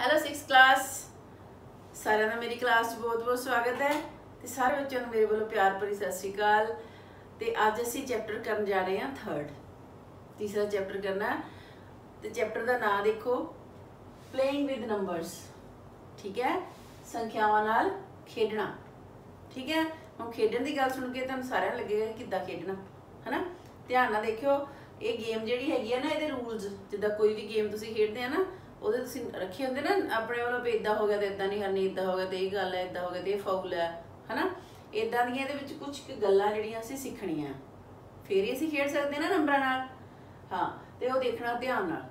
Hello 6th class ਸਾਰਿਆਂ ਦਾ ਮੇਰੀ class 'ਚ ਬਹੁਤ-ਬਹੁਤ ਸਵਾਗਤ ਹੈ ਤੇ ਸਾਰੇ ਬੱਚਿਆਂ ਨੂੰ ਮੇਰੇ ਵੱਲੋਂ ਪਿਆਰ ਭਰੀ ਸਤਿ ਸ਼੍ਰੀ ਅਕਾਲ। ਤੇ ਅੱਜ ਅਸੀਂ ਚੈਪਟਰ ਕਰਨ ਜਾ ਰਹੇ ਹਾਂ 3rd ਤੀਸਰਾ ਚੈਪਟਰ ਕਰਨਾ ਤੇ ਚੈਪਟਰ ਦਾ ਨਾਮ ਦੇਖੋ ਪਲੇਇੰਗ ਵਿਦ ਨੰਬਰਸ ਠੀਕ ਹੈ? ਸੰਖਿਆਵਾਂ ਨਾਲ ਖੇਡਣਾ। ਠੀਕ ਹੈ? ਹੁਣ ਖੇਡਣ ਦੀ ਗੱਲ ਸੁਣ ਕੇ ਤੁਹਾਨੂੰ ਸਾਰਿਆਂ ਨੂੰ ਲੱਗੇਗਾ ਕਿੱਦਾਂ ਖੇਡਣਾ, ਹਨਾ? ਧਿਆਨ ਨਾਲ ਦੇਖਿਓ, ਇਹ ਗੇਮ ਜਿਹੜੀ ਹੈਗੀ ਹੈ ਨਾ, ਇਹਦੇ ਰੂਲਸ ਜਿੱਦਾਂ ਕੋਈ ਵੀ ਗੇਮ ਤੁਸੀਂ ਖੇਡਦੇ ਆ ਨਾ ਉਹਦੇ ਤੁਸੀਂ ਰੱਖੇ ਹੁੰਦੇ ਨਾ, ਆਪਣੇ ਵੱਲੋਂ ਵੀ ਇਦਾਂ ਹੋ ਗਿਆ ਤੇ ਇਦਾਂ ਨਹੀਂ ਕਰਨੀ ਇਦਾਂ ਹੋ ਗਿਆ ਤੇ ਇਹ ਗੱਲ ਹੈ ਇਦਾਂ ਹੋ ਗਿਆ ਤੇ ਇਹ ਫਾਉਲ ਹੈ, ਹਨਾ? ਇਦਾਂ ਦੀਆਂ ਇਹਦੇ ਵਿੱਚ ਕੁਝ ਗੱਲਾਂ ਜਿਹੜੀਆਂ ਅਸੀਂ ਸਿੱਖਣੀਆਂ। ਫੇਰ ਹੀ ਅਸੀਂ ਖੇਡ ਸਕਦੇ ਨਾ ਨੰਬਰਾਂ ਨਾਲ। ਹਾਂ, ਤੇ ਉਹ ਦੇਖਣਾ ਧਿਆਨ ਨਾਲ।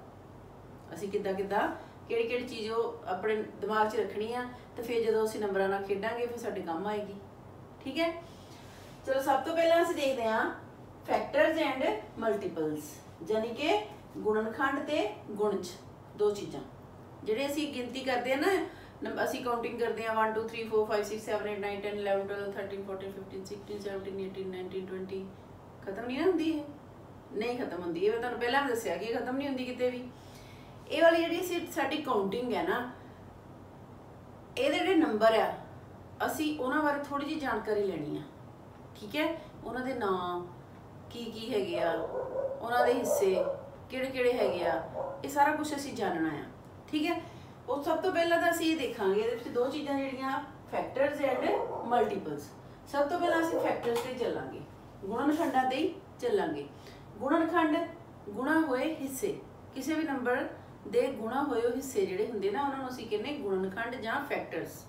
ਅਸੀਂ ਕਿੱਦਾਂ ਕਿੱਦਾਂ, ਕਿਹੜੀ ਕਿਹੜੀ ਚੀਜ਼ ਉਹ ਆਪਣੇ ਦਿਮਾਗ 'ਚ ਰੱਖਣੀ ਆ, ਤੇ ਫਿਰ ਜਦੋਂ ਅਸੀਂ ਨੰਬਰਾਂ ਨਾਲ ਖੇਡਾਂਗੇ, ਫਿਰ ਸਾਡੇ ਕੰਮ ਆਏਗੀ। ਠੀਕ ਹੈ? ਚਲੋ, ਸਭ ਤੋਂ ਪਹਿਲਾਂ ਅਸੀਂ ਦੇਖਦੇ ਹਾਂ ਫੈਕਟਰਸ ਐਂਡ ਮਲਟੀਪਲਸ ਯਾਨੀ ਕਿ ਗੁਣਨਖੰਡ ਤੇ ਗੁਣਜ। ਦੋ ਚੀਜ਼ਾਂ। ਜਿਹੜੇ ਅਸੀਂ ਗਿਣਤੀ ਕਰਦੇ ਆ ਨਾ ਅਸੀਂ ਕਾਊਂਟਿੰਗ ਕਰਦੇ ਆ 1 2 3 4 5 6 7 8 9 10 11 12 13 14 15 16 17 18 19 20 ਖਤਮ ਨਹੀਂ ਨਾ ਹੁੰਦੀ ਇਹ? ਨਹੀਂ ਖਤਮ ਹੁੰਦੀ ਇਹ। ਮੈਂ ਤੁਹਾਨੂੰ ਪਹਿਲਾਂ ਵੀ ਦੱਸਿਆ ਕਿ ਇਹ ਖਤਮ ਨਹੀਂ ਹੁੰਦੀ ਕਿਤੇ ਵੀ। ਇਹ ਵਾਲੀ ਜਿਹੜੀ ਸੀ ਸਾਡੀ ਕਾਊਂਟਿੰਗ ਹੈ ਨਾ, ਇਹਦੇ ਜਿਹੜੇ ਨੰਬਰ ਆ, ਅਸੀਂ ਉਹਨਾਂ ਬਾਰੇ ਥੋੜੀ ਜਿਹੀ ਜਾਣਕਾਰੀ ਲੈਣੀ ਆ। ਠੀਕ ਹੈ? ਉਹਨਾਂ ਦੇ ਨਾਮ ਕੀ ਕੀ ਹੈਗੇ ਆ, ਉਹਨਾਂ ਦੇ ਹਿੱਸੇ ਕਿਹੜੇ ਕਿਹੜੇ ਹੈਗੇ ਆ ਇਹ ਸਾਰਾ ਕੁਝ ਅਸੀਂ ਜਾਣਨਾ ਆ, ਠੀਕ ਹੈ? ਉਹ ਸਭ ਤੋਂ ਪਹਿਲਾਂ ਤਾਂ ਅਸੀਂ ਇਹ ਦੇਖਾਂਗੇ, ਇਹਦੇ ਵਿੱਚ ਦੋ ਚੀਜ਼ਾਂ ਜਿਹੜੀਆਂ ਫੈਕਟਰਸ ਐਂਡ ਮਲਟੀਪਲਸ ਸਭ ਤੋਂ ਪਹਿਲਾਂ ਅਸੀਂ ਫੈਕਟਰਸ ਤੇ ਚੱਲਾਂਗੇ। ਗੁਣਨਖੰਡਾਂ ਤੇ ਹੀ ਚੱਲਾਂਗੇ। ਗੁਣਨਖੰਡ ਗੁਣਾ ਹੋਏ ਹਿੱਸੇ। ਕਿਸੇ ਵੀ ਨੰਬਰ ਦੇ ਗੁਣਾ ਹੋਏ ਹੋਏ ਹਿੱਸੇ ਜਿਹੜੇ ਹੁੰਦੇ ਨਾ, ਉਹਨਾਂ ਨੂੰ ਅਸੀਂ ਕਹਿੰਦੇ ਗੁਣਨਖੰਡ ਜਾਂ ਫੈਕਟਰਸ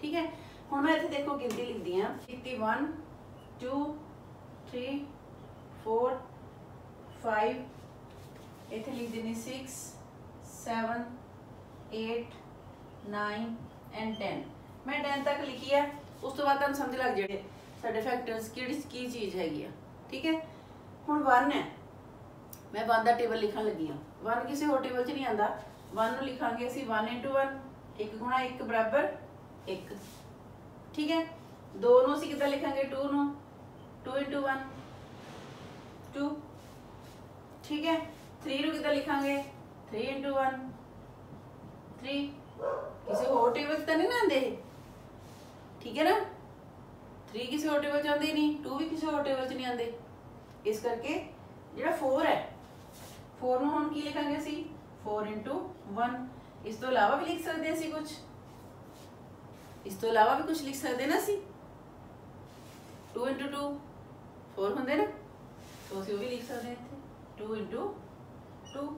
ਠੀਕ ਹੈ? ਹੁਣ ਮੈਂ ਇੱਥੇ ਦੇਖੋ ਗਿਣਤੀ ਲਿਖਦੀ ਆ 1 2 3 4 5 ਇੱਥੇ ਲਿਖ ਦਿੰਦੀ 6 7 8 9 ਐਂਡ 10 ਮੈਂ 10 ਤੱਕ ਲਿਖੀ ਹੈ ਉਸ ਤੋਂ ਬਾਅਦ ਤੁਹਾਨੂੰ ਸਮਝ ਲੱਗ ਜਿਹੜੇ ਸਾਡੇ ਫੈਕਟਰਸ ਕਿਹੜੀ ਕੀ ਚੀਜ਼ ਹੈਗੀ ਆ ਠੀਕ ਹੈ ਹੁਣ 1 ਹੈ ਮੈਂ 1 ਦਾ ਟੇਬਲ ਲਿਖਣ ਲੱਗੀ ਹਾਂ 1 ਕਿਸੇ ਹੋਰ ਟੇਬਲ 'ਚ ਨਹੀਂ ਆਂਦਾ 1 ਨੂੰ ਲਿਖਾਂਗੇ ਅਸੀਂ 1 1 1 ਗੁਣਾ 1 ਬਰਾਬਰ 1 ਠੀਕ ਹੈ 2 ਨੂੰ ਅਸੀਂ ਕਿੱਦਾਂ ਲਿਖਾਂਗੇ 2 ਨੂੰ 2 1 2 ਠੀਕ ਹੈ 3 ਨੂੰ ਕਿੱਦਾਂ ਲਿਖਾਂਗੇ 3 1 3 ਕਿਸੇ ਹੋਰ ਟੇਬਲ 'ਚ ਤਾਂ ਨਹੀਂ ਨਾ ਆਂਦੇ ਇਹ। ਠੀਕ ਹੈ ਨਾ 3 ਕਿਸੇ ਹੋਰ ਟੇਬਲ 'ਚ ਆਉਂਦੇ ਹੀ ਨਹੀਂ 2 ਵੀ ਕਿਸੇ ਹੋਰ ਟੇਬਲ 'ਚ ਨਹੀਂ ਆਉਂਦੇ ਇਸ ਕਰਕੇ ਜਿਹੜਾ 4 ਹੈ 4 ਨੂੰ ਹੁਣ ਕੀ ਲਿਖਾਂਗੇ ਅਸੀਂ 4 1 ਇਸ ਤੋਂ ਇਲਾਵਾ ਵੀ ਲਿਖ ਸਕਦੇ ਹਾਂ ਅਸੀਂ ਕੁਝ ਇਸ ਤੋਂ ਇਲਾਵਾ ਵੀ ਕੁਝ ਲਿਖ ਸਕਦੇ ਨਾ ਅਸੀਂ 2 2 4 ਹੁੰਦੇ ਨਾ ਸੋ ਅਸੀਂ ਉਹ ਵੀ ਲਿਖ ਸਕਦੇ ਹਾਂ ਇੱਥੇ 2 2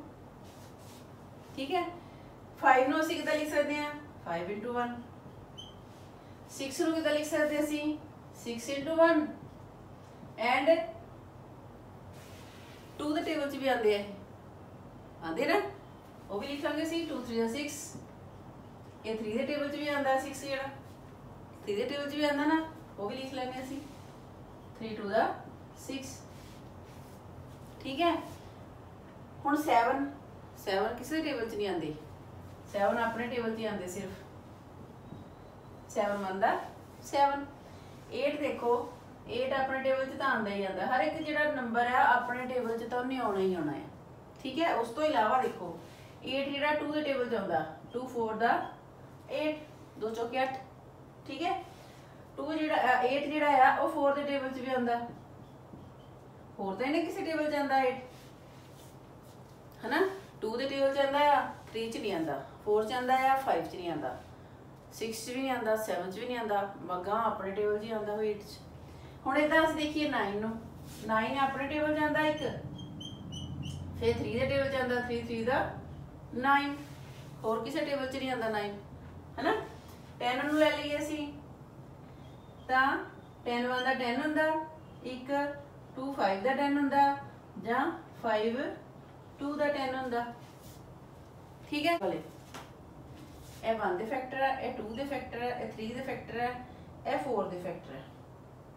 ਠੀਕ ਹੈ 5 ਨੂੰ ਅਸੀਂ ਕਿੱਦਾਂ ਲਿਖ ਸਕਦੇ ਹਾਂ 5 1 6 ਨੂੰ ਕਿੱਦਾਂ ਲਿਖ ਸਕਦੇ ਹਾਂ ਅਸੀਂ 6 1 ਐਂਡ 2 ਦੇ ਟੇਬਲ 'ਚ ਵੀ ਆਉਂਦੇ ਆ ਇਹ। ਆਉਂਦੇ ਨਾ ਉਹ ਵੀ ਲਿਖਾਂਗੇ ਅਸੀਂ 2 3 6 ਇਹ 3 ਦੇ ਟੇਬਲ 'ਚ ਵੀ ਆਉਂਦਾ 6 ਜਿਹੜਾ 3 ਦੇ ਟੇਬਲ 'ਚ ਵੀ ਆਉਂਦਾ ਨਾ ਉਹ ਵੀ ਲਿਖ ਲੈਂਦੇ ਅਸੀਂ 3 2 ਦਾ 6 ਠੀਕ ਹੈ ਹੁਣ 7 7 ਕਿਸੇ ਟੇਬਲ 'ਚ ਨਹੀਂ ਆਉਂਦੇ। 7 ਆਪਣੇ ਟੇਬਲ 'ਚ ਹੀ ਆਉਂਦੇ ਸਿਰਫ। 7 ਮੰਨਦਾ 7 8 ਦੇਖੋ। 8 ਆਪਣੇ ਟੇਬਲ 'ਚ ਤਾਂ ਆਉਂਦਾ ਹੀ ਆਉਂਦਾ। ਹਰ ਇੱਕ ਜਿਹੜਾ ਨੰਬਰ ਹੈ ਆਪਣੇ ਟੇਬਲ 'ਚ ਤਾਂ ਉਹਨੇ ਆਉਣਾ ਹੀ ਆਉਣਾ ਹੈ। ਠੀਕ ਹੈ? ਉਸ ਤੋਂ ਇਲਾਵਾ ਦੇਖੋ। 8 ਜਿਹੜਾ 2 ਦੇ ਟੇਬਲ 'ਚ ਆਉਂਦਾ। 2 4 ਦਾ। 8 2 ਚੌਕੇ 8 ਠੀਕ ਹੈ? 2 ਜਿਹੜਾ 8 ਜਿਹੜਾ ਆ ਉਹ 4 ਦੇ ਟੇਬਲ 'ਚ ਵੀ ਆਉਂਦਾ। ਹੋਰ ਤਾਂ ਇਹਨੇ ਕਿਸੇ ਟੇਬਲ 'ਚ ਆਉਂਦਾ 8 ਹਨਾ? 2 ਦੇ ਟੇਬਲ 'ਚ ਆਉਂਦਾ ਆ 3 'ਚ ਨਹੀਂ ਆਉਂਦਾ 4 'ਚ ਆਉਂਦਾ ਆ 5 'ਚ ਨਹੀਂ ਆਉਂਦਾ 6 'ਚ ਵੀ ਨਹੀਂ ਆਉਂਦਾ 7 'ਚ ਵੀ ਨਹੀਂ ਆਉਂਦਾ ਮਗਾ ਆਪਣੇ ਟੇਬਲ 'ਚ ਹੀ ਆਉਂਦਾ ਹੋਇਆ 8 'ਚ। ਹੁਣ ਇਦਾਂ ਅਸੀਂ ਦੇਖੀਏ 9 ਨੂੰ। 9 ਆਪਣੇ ਟੇਬਲ 'ਚ ਆਉਂਦਾ ਇੱਕ। ਫਿਰ 3 ਦੇ ਟੇਬਲ 'ਚ ਆਉਂਦਾ 3 3 ਦਾ 9 ਹੋਰ ਕਿਸੇ ਟੇਬਲ 'ਚ ਨਹੀਂ ਆਉਂਦਾ 9 ਹੈਨਾ? 10 ਨੂੰ ਲੈ ਲਈਏ ਅਸੀਂ। ਤਾਂ 10 1 ਦਾ 10 ਹੁੰਦਾ। ਇੱਕ 2 5 ਦਾ 10 ਹੁੰਦਾ। ਜਾਂ 5 2 ਦਾ 10 ਹੁੰਦਾ। ਠੀਕ ਹੈ? ਭਲੇ ਇਹ 1 ਦੇ ਫੈਕਟਰ ਹੈ, ਇਹ 2 ਦੇ ਫੈਕਟਰ ਹੈ, ਇਹ 3 ਦੇ ਫੈਕਟਰ ਹੈ, ਇਹ 4 ਦੇ ਫੈਕਟਰ ਹੈ।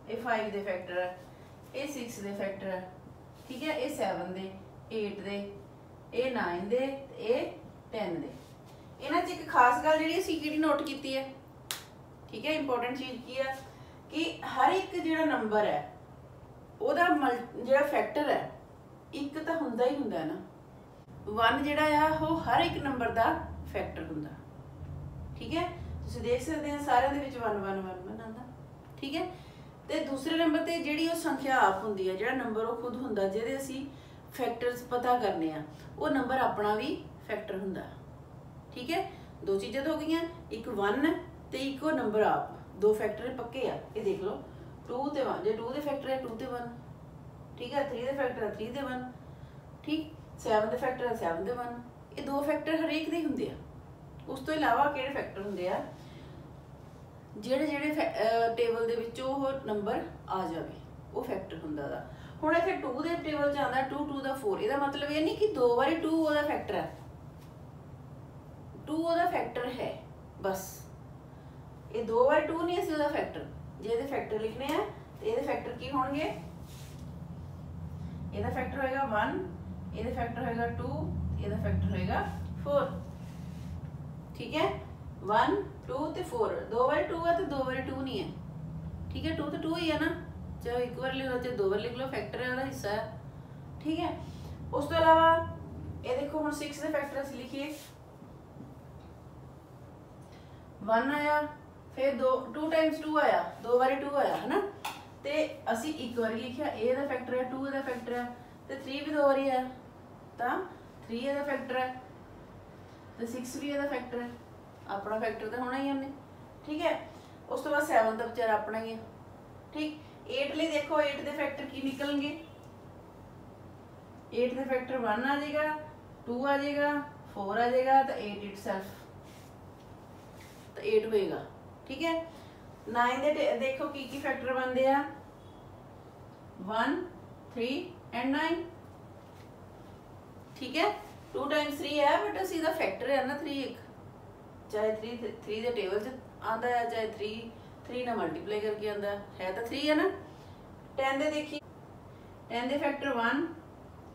ਇਹ 5 ਦੇ ਫੈਕਟਰ ਹੈ, ਇਹ 6 ਦੇ ਫੈਕਟਰ ਹੈ। ਠੀਕ ਹੈ? ਇਹ 7 ਦੇ 8 ਦੇ, ਇਹ 9 ਦੇ, ਇਹ 10 ਦੇ। ਇਹਨਾਂ 'ਚ ਇੱਕ ਖਾਸ ਗੱਲ ਜਿਹੜੀ ਅਸੀਂ ਕਿਹੜੀ ਨੋਟ ਕੀਤੀ ਹੈ? ਠੀਕ ਹੈ? ਇੰਪੋਰਟੈਂਟ ਚੀਜ਼ ਕੀ ਹੈ? ਕਿ ਹਰ ਇੱਕ ਜਿਹੜਾ ਨੰਬਰ ਹੈ, ਉਹਦਾ ਮਲ- ਜਿਹੜਾ ਇੱਕ ਹੀ ਹੁੰਦਾ ਨਾ। 1 ਜਿਹੜਾ ਆ, ਉਹ ਹਰ ਇੱਕ ਨੰਬਰ ਦਾ ਫੈਕਟਰ ਹੁੰਦਾ। ਠੀਕ ਹੈ? ਤੁਸੀਂ ਦੇਖ ਸਕਦੇ ਆ ਸਾਰਿਆਂ ਦੇ ਵਿੱਚ 1 1 1 1 ਆਉਂਦਾ। ਠੀਕ ਹੈ? ਤੇ ਦੂਸਰੇ ਨੰਬਰ ਤੇ ਜਿਹੜੀ ਉਹ ਸੰਖਿਆ ਆਪ ਹੁੰਦੀ ਹੈ ਜਿਹੜਾ ਨੰਬਰ ਉਹ ਖੁਦ ਹੁੰਦਾ, ਜਿਹਦੇ ਅਸੀਂ ਫੈਕਟਰਸ ਪਤਾ ਕਰਨੇ ਆ, ਉਹ ਨੰਬਰ ਆਪਣਾ ਵੀ ਫੈਕਟਰ ਹੁੰਦਾ। ਠੀਕ ਹੈ? ਦੋ ਚੀਜ਼ਾਂ ਤਾਂ ਹੋ ਗਈਆਂ, ਇੱਕ 1 ਤੇ ਇੱਕ ਉਹ ਨੰਬਰ ਆਪ। ਦੋ ਫੈਕਟਰ ਪੱਕੇ ਆ। ਇਹ ਦੇਖ ਲਓ। 2 ਤੇ 1 ਜੇ 2 ਦੇ ਫੈਕਟਰ ਹੈ 2 ਤੇ 1 ਠੀਕ ਹੈ? 3 ਦੇ ਫੈਕਟਰ ਹੈ 3 ਤੇ 1 ਠੀਕ 7 ਦੇ ਫੈਕਟਰ 7 ਦੇ 1 ਇਹ ਦੋ ਫੈਕਟਰ ਹਰੇਕ ਦੇ ਹੁੰਦੇ ਆ। ਉਸ ਤੋਂ ਇਲਾਵਾ ਕਿਹੜੇ ਫੈਕਟਰ ਹੁੰਦੇ ਆ? ਜਿਹੜੇ ਜਿਹੜੇ ਟੇਬਲ ਦੇ ਵਿੱਚ ਉਹ ਨੰਬਰ ਆ ਜਾਵੇ। ਉਹ ਫੈਕਟਰ ਹੁੰਦਾ ਦਾ। ਹੁਣ ਇੱਥੇ 2 ਦੇ ਟੇਬਲ 'ਚ ਆਉਂਦਾ 2 2 ਦਾ 4 ਇਹਦਾ ਮਤਲਬ ਇਹ ਨਹੀਂ ਕਿ ਦੋ ਵਾਰੀ 2 ਉਹਦਾ ਫੈਕਟਰ ਹੈ 2 ਉਹਦਾ ਫੈਕਟਰ ਹੈ, ਬਸ। ਇਹ ਦੋ ਵਾਰ 2 ਨਹੀਂ, ਅਸੀਂ ਉਹਦਾ ਫੈਕਟਰ ਜੇ ਇਹਦੇ ਫੈਕਟਰ ਲਿਖਨੇ ਆ, ਤੇ ਇਹਦੇ ਫੈਕਟਰ ਕੀ ਹੋਣਗੇ? ਇਹਦਾ ਫੈਕਟਰ ਹੋਏਗਾ 1 ਇਹਦਾ ਫੈਕਟਰ ਹੋਏਗਾ 2 ਇਹਦਾ ਫੈਕਟਰ ਹੋਏਗਾ 4 ਠੀਕ ਹੈ? 1 2 ਤੇ 4 ਦੋ ਵਾਰ 2 ਹੈ ਤੇ ਦੋ ਵਾਰ 2 ਨਹੀਂ ਹੈ ਠੀਕ ਹੈ? 2 ਤੇ 2 ਹੀ ਹੈ ਨਾ। ਚਾਹੇ ਇੱਕ ਵਾਰ ਲਿਖ ਚਾਹੇ ਦੋ ਵਾਰ ਲਿਖ ਲਓ ਫੈਕਟਰ ਹੈ ਉਹਦਾ ਹਿੱਸਾ। ਹੈ ਠੀਕ ਹੈ? ਉਸ ਤੋਂ ਇਲਾਵਾ ਇਹ ਦੇਖੋ ਹੁਣ 6 ਦੇ ਫੈਕਟਰ ਅਸੀਂ ਲਿਖੀਏ। 1 ਆਇਆ, ਫਿਰ 2 2 ਟਾਈਮਸ 2 ਆਇਆ। ਦੋ ਵਾਰੀ 2 ਆਇਆ ਹੈ ਨਾ ਤੇ ਅਸੀਂ ਇੱਕ ਵਾਰੀ ਲਿਖਿਆ, a ਦਾ ਫੈਕਟਰ ਹੈ 2 ਦਾ ਫੈਕਟਰ ਹੈ। ਤੇ 3 ਵੀ ਦੋ ਵਾਰੀ ਆਇਆ ਤਾਂ 3 ਇਹਦਾ ਫੈਕਟਰ ਹੈ, ਤੇ 6 ਵੀ ਇਹਦਾ ਫੈਕਟਰ ਹੈ, ਆਪਣਾ ਫੈਕਟਰ ਤਾਂ ਹੋਣਾ ਹੀ ਉਹਨੇ, ਠੀਕ ਹੈ? ਉਸ ਤੋਂ ਬਾਅਦ 7 ਦਾ ਵਿਚਾਰਾ ਆਪਣਾ ਹੀ ਹੈ, ਠੀਕ? 8 ਲਈ ਦੇਖੋ 8 ਦੇ ਫੈਕਟਰ ਕੀ ਨਿਕਲਣਗੇ? 8 ਦੇ ਫੈਕਟਰ 1 ਆ ਜਾਏਗਾ 2 ਆ ਜਾਏਗਾ 4 ਆ ਜਾਏਗਾ, ਤਾਂ 8 ਇਟਸੈਲਫ ਤਾਂ 8 ਹੋਏਗਾ, ਠੀਕ ਹੈ? 9 ਦੇ ਦੇਖੋ ਕੀ ਕੀ ਫੈਕਟਰ ਬਣਦੇ ਆ? 1 3 ਐਂਡ 9 ਠੀਕ ਹੈ? 2 ਟਾਈਮਸ 3 ਹੈ ਬਟ ਅਸੀਂ ਦਾ ਫੈਕਟਰ ਹੈ ਨਾ 3 ਇੱਕ। ਚਾਹੇ 3 3 ਦੇ ਟੇਬਲ 'ਚ ਆਂਦਾ ਹੈ, ਚਾਹੇ 3 3 ਨਾਲ ਮਲਟੀਪਲਾਈ ਕਰਕੇ ਆਂਦਾ ਹੈ। ਤਾਂ 3 ਹੈ ਨਾ? 10 ਦੇ ਦੇਖੀ। 10 ਦੇ ਫੈਕਟਰ 1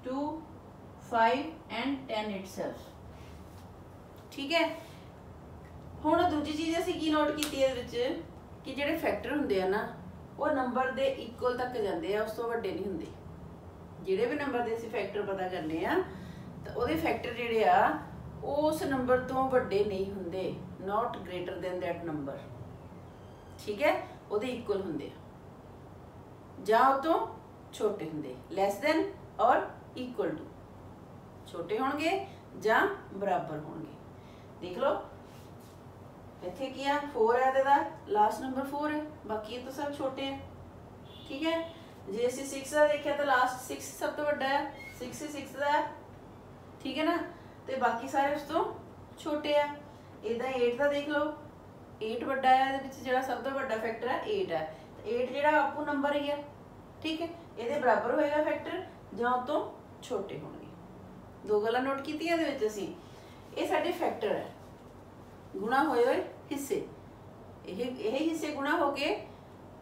2 5 ਐਂਡ 10 ਇਟਸੈਲਫ ਠੀਕ ਹੈ? ਹੁਣ ਦੂਜੀ ਚੀਜ਼ ਅਸੀਂ ਕੀ ਨੋਟ ਕੀਤੀ ਇਹਦੇ ਵਿੱਚ? ਕਿ ਜਿਹੜੇ ਫੈਕਟਰ ਹੁੰਦੇ ਆ ਨਾ, ਉਹ ਨੰਬਰ ਦੇ ਇਕੁਅਲ ਤੱਕ ਜਾਂਦੇ ਆ, ਉਸ ਤੋਂ ਵੱਡੇ ਨਹੀਂ ਹੁੰਦੇ। ਜਿਹੜੇ ਵੀ ਨੰਬਰ ਦੇ ਅਸੀਂ ਫੈਕਟਰ ਪਤਾ ਕਰਨੇ ਆ, ਤਾਂ ਉਹਦੇ ਫੈਕਟਰ ਜਿਹੜੇ ਆ, ਉਸ ਨੰਬਰ ਤੋਂ ਵੱਡੇ ਨਹੀਂ ਹੁੰਦੇ not greater than that number ਠੀਕ ਹੈ? ਉਹਦੇ ਇਕੁਅਲ ਹੁੰਦੇ ਆ। ਜਾਂ ਉਹ ਤੋਂ ਛੋਟੇ ਹੁੰਦੇ less than or equal to ਛੋਟੇ ਹੋਣਗੇ ਜਾਂ ਬਰਾਬਰ ਹੋਣਗੇ। ਦੇਖ ਲਓ। ਇੱਥੇ ਕੀ ਆ? 4 ਹੈ ਤੇ ਲਾਸਟ ਨੰਬਰ 4 ਹੈ ਬਾਕੀ ਇਹ ਤਾਂ ਸਭ ਛੋਟੇ ਆ। ਠੀਕ ਹੈ? ਜੇ ਅਸੀਂ 6 ਦਾ ਦੇਖਿਆ ਤਾਂ ਲਾਸਟ 6 ਸਭ ਤੋਂ ਵੱਡਾ ਹੈ। 6 6 ਦਾ ਹੈ। ਠੀਕ ਹੈ ਨਾ? ਤੇ ਬਾਕੀ ਸਾਰੇ ਉਸ ਤੋਂ ਛੋਟੇ ਆ। ਇਹਦਾ 8 ਦਾ ਦੇਖ ਲਓ। 8 ਵੱਡਾ ਹੈ, ਇਹਦੇ ਵਿੱਚ ਜਿਹੜਾ ਸਭ ਤੋਂ ਵੱਡਾ ਫੈਕਟਰ ਹੈ 8 ਹੈ। 8 ਜਿਹੜਾ ਆਪੂ ਨੰਬਰ ਹੀ ਹੈ। ਠੀਕ ਹੈ? ਇਹਦੇ ਬਰਾਬਰ ਹੋਏਗਾ ਫੈਕਟਰ ਜਾਂ ਉਹ ਤੋਂ ਛੋਟੇ ਹੋਣਗੇ। ਦੋ ਗੱਲਾਂ ਨੋਟ ਕੀਤੀਆਂ ਇਹਦੇ ਵਿੱਚ ਅਸੀਂ। ਇਹ ਸਾਡੇ ਫੈਕਟਰ ਹੈ। ਗੁਣਾ ਹੋਏ ਹੋਏ ਹਿੱਸੇ। ਇਹ ਇਹ ਹਿੱਸੇ ਗੁਣਾ ਹੋ ਕੇ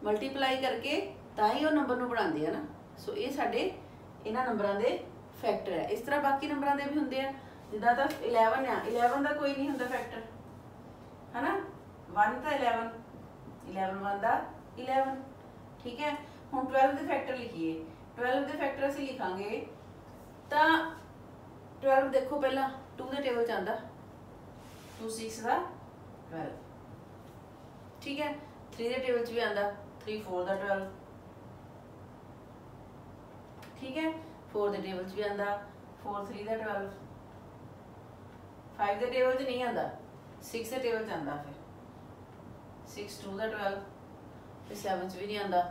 ਮਲਟੀਪਲਾਈ ਕਰਕੇ ਤਾਂ ਹੀ ਉਹ ਨੰਬਰ ਨੂੰ ਬਣਾਉਂਦੇ ਆ ਨਾ। ਸੋ ਇਹ ਸਾਡੇ ਇਹਨਾਂ ਨੰਬਰਾਂ ਦੇ ਫੈਕਟਰ ਹੈ ਇਸ ਤਰ੍ਹਾਂ ਬਾਕੀ ਨੰਬਰਾਂ ਦੇ ਵੀ ਹੁੰਦੇ ਆ। ਜਿੱਦਾਂ ਤਾਂ 11 ਆ। 11 ਦਾ ਕੋਈ ਨਹੀਂ ਹੁੰਦਾ ਫੈਕਟਰ ਹੈਨਾ? 1 ਤਾਂ 11 11 1 ਦਾ 11 ਠੀਕ ਹੈ? ਹੁਣ 12 ਦੇ ਫੈਕਟਰ ਲਿਖੀਏ। 12 ਦੇ ਫੈਕਟਰ ਅਸੀਂ ਲਿਖਾਂਗੇ, ਤਾਂ 12 ਦੇਖੋ ਪਹਿਲਾਂ 2 ਦੇ ਟੇਬਲ ਚ ਆਂਦਾ 2 6 ਦਾ 12 ਠੀਕ ਹੈ? 3 ਦੇ ਟੇਬਲ ਚ ਵੀ ਆਂਦਾ 3 4 ਦਾ 12 ਠੀਕ ਹੈ? 4 ਦੇ ਟੇਬਲ ਚ ਵੀ ਆਂਦਾ 4 3 ਦਾ 12 5 ਦੇ ਟੇਬਲ 'ਚ ਨਹੀਂ ਆਂਦਾ 6 ਦੇ ਟੇਬਲ 'ਚ ਆਂਦਾ ਫਿਰ। 6 2 ਦਾ 12 ਫਿਰ 7 'ਚ ਵੀ ਨਹੀਂ ਆਂਦਾ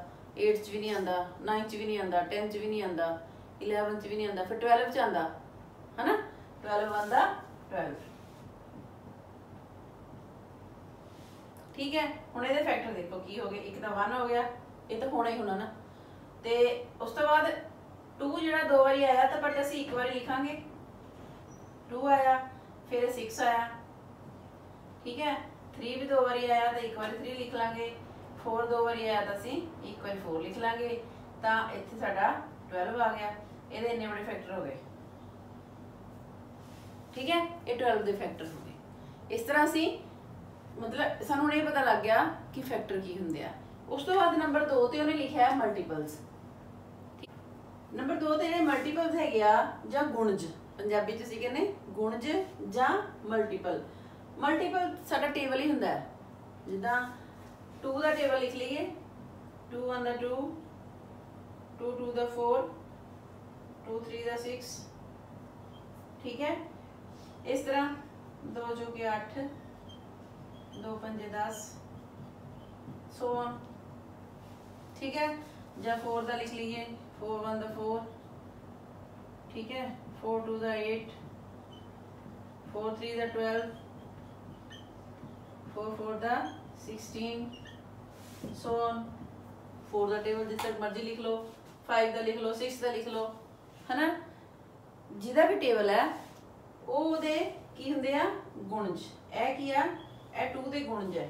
8 'ਚ ਵੀ ਨਹੀਂ ਆਂਦਾ 9 'ਚ ਵੀ ਨਹੀਂ ਆਂਦਾ 10 'ਚ ਵੀ ਨਹੀਂ ਆਂਦਾ 11 'ਚ ਵੀ ਨਹੀਂ ਆਂਦਾ ਫਿਰ 12 'ਚ ਆਂਦਾ ਹਨਾ? 12 ਆਂਦਾ 12 ਠੀਕ ਹੈ? ਹੁਣ ਇਹਦੇ ਫੈਕਟਰ ਦੇਖੋ, ਕੀ ਹੋ ਗਏ ਇੱਕ ਤਾਂ 1 ਹੋ ਗਿਆ, ਇਹ ਤਾਂ ਹੋਣਾ ਹੀ ਹੋਣਾ ਨਾ। ਤੇ ਉਸ ਤੋਂ ਬਾਅਦ 2 ਜਿਹੜਾ ਦੋ ਵਾਰੀ ਆਇਆ ਤਾਂ ਬਟ ਅਸੀਂ ਇੱਕ ਵਾਰੀ ਲਿਖਾਂਗੇ। 2 ਆਇਆ, ਫਿਰ 6 ਆਇਆ। ਠੀਕ ਹੈ? 3 ਵੀ ਦੋ ਵਾਰੀ ਆਇਆ ਤਾਂ ਇੱਕ ਵਾਰੀ 3 ਲਿਖ ਲਾਂਗੇ। 4 ਦੋ ਵਾਰੀ ਆਇਆ ਤਾਂ ਅਸੀਂ ਇੱਕ ਵਾਰੀ 4 ਲਿਖ ਲਾਂਗੇ। ਤਾਂ ਇੱਥੇ ਸਾਡਾ 12 ਆ ਗਿਆ। ਇਹਦੇ ਇੰਨੇ ਬੜੇ ਫੈਕਟਰ ਹੋ ਗਏ। ਠੀਕ ਹੈ? ਇਹ 12 ਦੇ ਫੈਕਟਰ ਹੋ ਗਏ। ਇਸ ਤਰ੍ਹਾਂ ਅਸੀਂ ਮਤਲਬ ਸਾਨੂੰ ਇਹ ਪਤਾ ਲੱਗ ਗਿਆ ਕਿ ਫੈਕਟਰ ਕੀ ਹੁੰਦੇ ਆ। ਉਸ ਤੋਂ ਬਾਅਦ ਨੰਬਰ 2 ਤੇ ਉਹਨੇ ਲਿਖਿਆ ਹੈ ਮਲਟੀਪਲਸ ਨੰਬਰ 2 ਤੇ ਜਿਹੜੇ ਮਲਟੀਪਲਸ ਹੈਗੇ ਆ ਜਾਂ ਗੁਣਜ। ਪੰਜਾਬੀ ਚ ਅਸੀਂ ਕਹਿੰਦੇ ਗੁਣਜ ਜਾਂ ਮਲਟੀਪਲ ਮਲਟੀਪਲ ਸਾਡਾ ਟੇਬਲ ਹੀ ਹੁੰਦਾ ਹੈ। ਜਿੱਦਾਂ 2 ਦਾ ਟੇਬਲ ਲਿਖ ਲਈਏ। 2 1 ਦਾ 2 2 2 ਦਾ 4 2 3 ਦਾ 6 ਠੀਕ ਹੈ? ਇਸ ਤਰ੍ਹਾਂ 2 ਜੋ ਕਿ 8 2 5 10 ਸੋ ਠੀਕ ਹੈ? ਜਾਂ 4 ਦਾ ਲਿਖ ਲਈਏ। 4 1 ਦਾ 4 ਠੀਕ ਹੈ 4 2 ਦਾ 8 4 3 ਦਾ 12 4 4 ਦਾ 16 ਸੋ on. 4 ਦਾ ਟੇਬਲ ਜਿਸ ਤੱਕ ਮਰਜ਼ੀ ਲਿਖ ਲਓ 5 ਦਾ ਲਿਖ ਲਓ 6 ਦਾ ਲਿਖ ਲਓ ਹਨਾ ਜਿਹਦਾ ਵੀ ਟੇਬਲ ਹੈ ਉਹ ਉਹਦੇ ਕੀ ਹੁੰਦੇ ਆ ਗੁਣਜ ਇਹ ਕੀ ਆ ਇਹ 2 ਦੇ ਗੁਣਜ ਹੈ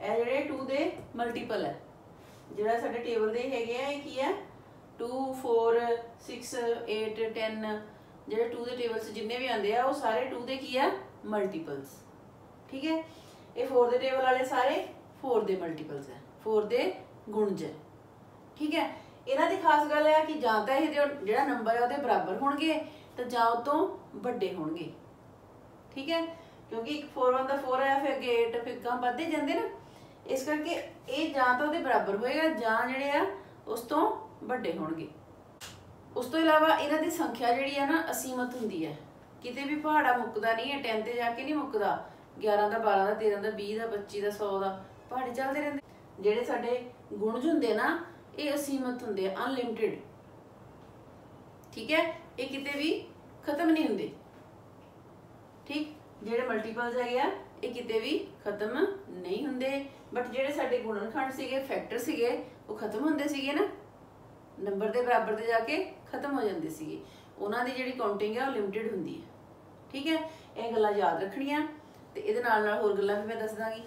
ਇਹ ਜਿਹੜੇ 2 ਦੇ ਮਲਟੀਪਲ ਹੈ ਜਿਹੜਾ ਸਾਡੇ ਟੇਬਲ ਦੇ ਹੈਗੇ ਆ ਇਹ ਕੀ ਹੈ 2 4 6 8 10 ਜਿਹੜੇ 2 ਦੇ ਟੇਬਲ ਜਿੰਨੇ ਵੀ ਆਉਂਦੇ ਆ, ਉਹ ਸਾਰੇ 2 ਦੇ ਕੀ ਆ? ਮਲਟੀਪਲਸ ਠੀਕ ਹੈ? ਇਹ 4 ਦੇ ਟੇਬਲ ਵਾਲੇ ਸਾਰੇ 4 ਦੇ ਮਲਟੀਪਲਸ ਹੈ। 4 ਦੇ ਗੁਣਜ ਹੈ ਠੀਕ ਹੈ? ਇਹਨਾਂ ਦੀ ਖਾਸ ਗੱਲ ਹੈ ਕਿ ਜਾਂ ਤਾਂ ਇਹ ਜਿਹੜਾ ਨੰਬਰ ਹੈ ਉਹਦੇ ਬਰਾਬਰ ਹੋਣਗੇ ਤੇ ਜਾਂ ਉਹ ਤੋਂ ਵੱਡੇ ਹੋਣਗੇ। ਠੀਕ ਹੈ? ਕਿਉਂਕਿ ਇੱਕ 4 1 ਦਾ 4 ਆਇਆ, ਫਿਰ ਅੱਗੇ 8 ਫਿਰ ਗਾਂ ਵੱਧਦੇ ਜਾਂਦੇ ਨਾ। ਇਸ ਕਰਕੇ ਇਹ ਜਾਂ ਤਾਂ ਉਹਦੇ ਬਰਾਬਰ ਹੋਏਗਾ, ਜਾਂ ਜਿਹੜੇ ਆ, ਉਸ ਤੋਂ ਵੱਡੇ ਹੋਣਗੇ। ਉਸ ਤੋਂ ਇਲਾਵਾ ਇਹਨਾਂ ਦੀ ਸੰਖਿਆ ਜਿਹੜੀ ਆ ਨਾ ਅਸੀਮਤ ਹੁੰਦੀ ਹੈ। ਕਿਤੇ ਵੀ ਪਹਾੜਾ ਮੁੱਕਦਾ ਨਹੀਂ ਹੈ 10 ਤੇ ਜਾ ਕੇ ਨਹੀਂ ਮੁੱਕਦਾ। 11 ਦਾ 12 ਦਾ 13 ਦਾ 20 ਦਾ 25 ਦਾ 100 ਦਾ, ਪਹਾੜੇ ਚੱਲਦੇ ਰਹਿੰਦੇ। ਜਿਹੜੇ ਸਾਡੇ ਗੁਣਜ ਹੁੰਦੇ ਨਾ, ਇਹ ਅਸੀਮਤ ਹੁੰਦੇ ਆ ਅਨਲਿਮਿਟਿਡ ਠੀਕ ਹੈ? ਇਹ ਕਿਤੇ ਵੀ ਖਤਮ ਨਹੀਂ ਹੁੰਦੇ। ਠੀਕ? ਜਿਹੜੇ ਮਲਟੀਪਲਸ ਹੈਗੇ ਆ, ਇਹ ਕਿਤੇ ਵੀ ਖਤਮ ਨਹੀਂ ਹੁੰਦੇ। ਬਟ ਜਿਹੜੇ ਸਾਡੇ ਗੁਣਨਖੰਡ ਸੀਗੇ ਫੈਕਟਰ ਸੀਗੇ, ਉਹ ਖਤਮ ਹੁੰਦੇ ਸੀਗੇ ਨਾ। ਨੰਬਰ ਦੇ ਬਰਾਬਰ ਤੇ ਜਾ ਕੇ ਖਤਮ ਹੋ ਜਾਂਦੇ ਸੀਗੇ। ਉਹਨਾਂ ਦੀ ਜਿਹੜੀ ਕਾਊਂਟਿੰਗ ਹੈ ਉਹ ਲਿਮਿਟਿਡ ਹੁੰਦੀ ਹੈ। ਠੀਕ ਹੈ? ਇਹ ਗੱਲਾਂ ਯਾਦ ਰੱਖਣੀਆਂ। ਤੇ ਇਹਦੇ ਨਾਲ ਨਾਲ ਹੋਰ ਗੱਲਾਂ ਵੀ ਮੈਂ ਦੱਸ ਦਾਂਗੀ।